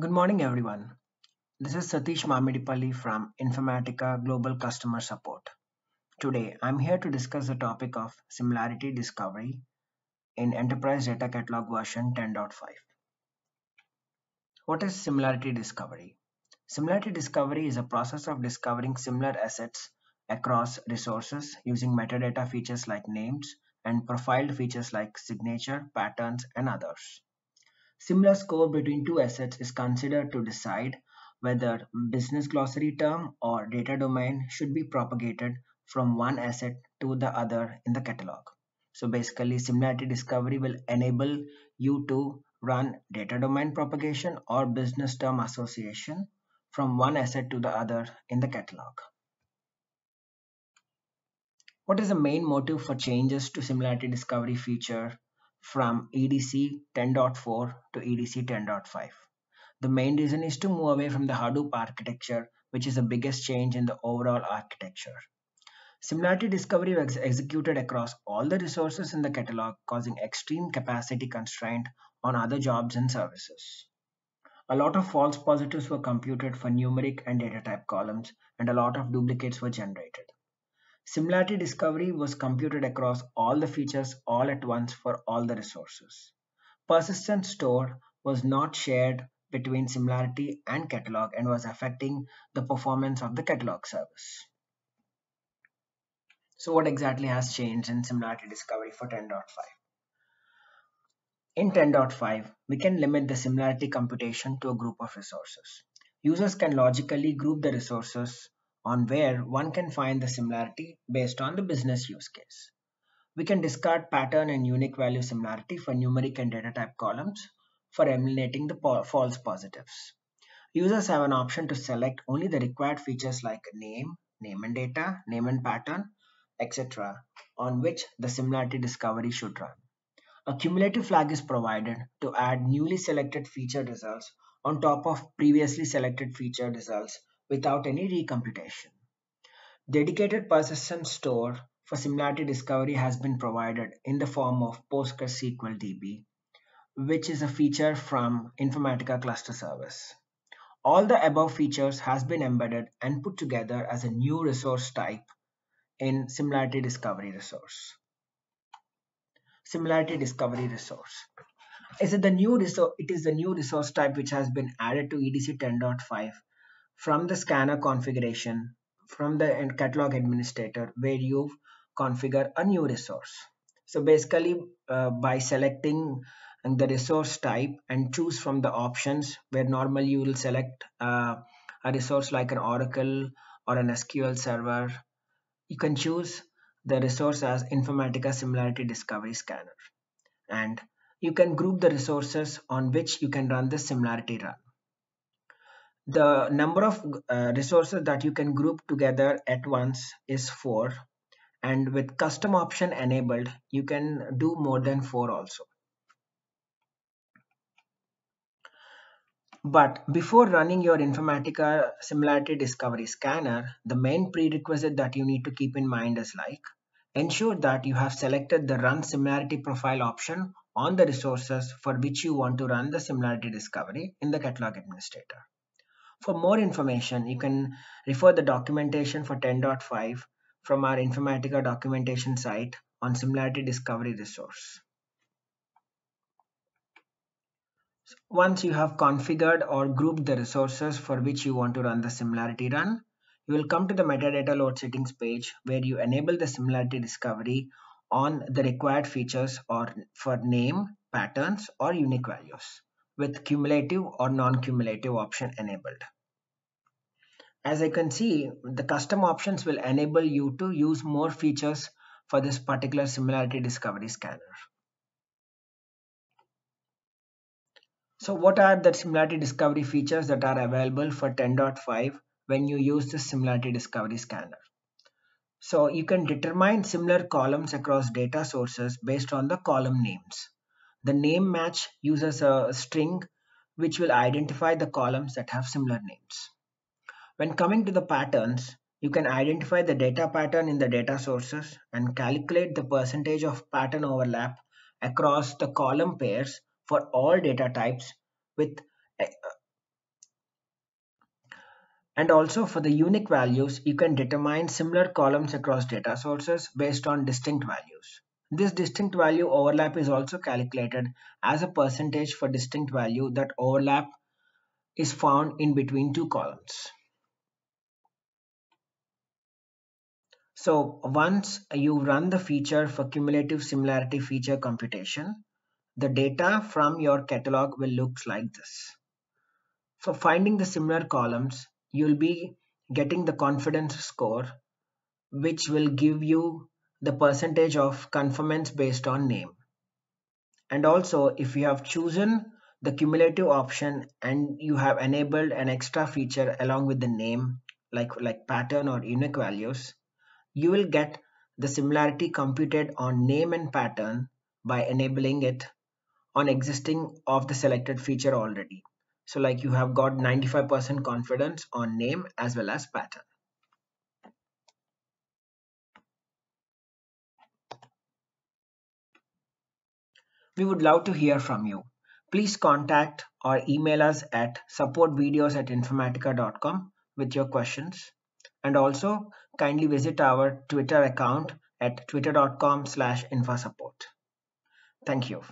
Good morning, everyone. This is Satish Mamidipalli from Informatica Global Customer Support. Today, I'm here to discuss the topic of similarity discovery in Enterprise Data Catalog version 10.5. What is similarity discovery? Similarity discovery is a process of discovering similar assets across resources using metadata features like names and profiled features like signature, patterns, and others. Similar score between two assets is considered to decide whether business glossary term or data domain should be propagated from one asset to the other in the catalog. So basically similarity discovery will enable you to run data domain propagation or business term association from one asset to the other in the catalog. What is the main motive for changes to similarity discovery feature from EDC 10.4 to EDC 10.5. The main reason is to move away from the Hadoop architecture, which is the biggest change in the overall architecture. Similarity discovery was executed across all the resources in the catalog, causing extreme capacity constraint on other jobs and services. A lot of false positives were computed for numeric and data type columns, and a lot of duplicates were generated. Similarity discovery was computed across all the features all at once for all the resources. Persistent store was not shared between similarity and catalog and was affecting the performance of the catalog service. So what exactly has changed in similarity discovery for 10.5? In 10.5, we can limit the similarity computation to a group of resources. Users can logically group the resources on where one can find the similarity based on the business use case. We can discard pattern and unique value similarity for numeric and data type columns for eliminating the false positives. Users have an option to select only the required features like name, name and data, name and pattern, etc. on which the similarity discovery should run. A cumulative flag is provided to add newly selected feature results on top of previously selected feature results without any recomputation. Dedicated persistent store for similarity discovery has been provided in the form of PostgreSQL DB, which is a feature from Informatica Cluster Service. All the above features has been embedded and put together as a new resource type in similarity discovery resource. Similarity discovery resource. Is it the new resource? It is the new resource type which has been added to EDC 10.5 from the scanner configuration from the catalog administrator where you configure a new resource. So basically uh, by selecting the resource type and choose from the options where normally you will select uh, a resource like an Oracle or an SQL server, you can choose the resource as Informatica Similarity Discovery Scanner. And you can group the resources on which you can run the similarity run the number of uh, resources that you can group together at once is 4 and with custom option enabled you can do more than 4 also. But before running your Informatica similarity discovery scanner the main prerequisite that you need to keep in mind is like ensure that you have selected the run similarity profile option on the resources for which you want to run the similarity discovery in the catalog administrator for more information, you can refer the documentation for 10.5 from our Informatica documentation site on similarity discovery resource. Once you have configured or grouped the resources for which you want to run the similarity run, you will come to the metadata load settings page where you enable the similarity discovery on the required features or for name, patterns or unique values with cumulative or non-cumulative option enabled. As I can see, the custom options will enable you to use more features for this particular similarity discovery scanner. So what are the similarity discovery features that are available for 10.5 when you use the similarity discovery scanner? So you can determine similar columns across data sources based on the column names. The name match uses a string which will identify the columns that have similar names. When coming to the patterns, you can identify the data pattern in the data sources and calculate the percentage of pattern overlap across the column pairs for all data types with And also for the unique values, you can determine similar columns across data sources based on distinct values. This distinct value overlap is also calculated as a percentage for distinct value that overlap is found in between two columns. So once you run the feature for cumulative similarity feature computation, the data from your catalog will look like this. For finding the similar columns, you'll be getting the confidence score, which will give you the percentage of conformance based on name. And also, if you have chosen the cumulative option and you have enabled an extra feature along with the name, like, like pattern or unique values, you will get the similarity computed on name and pattern by enabling it on existing of the selected feature already. So like you have got 95% confidence on name as well as pattern. We would love to hear from you. Please contact or email us at supportvideos at informatica.com with your questions. And also kindly visit our Twitter account at twitter.com slash infasupport. Thank you.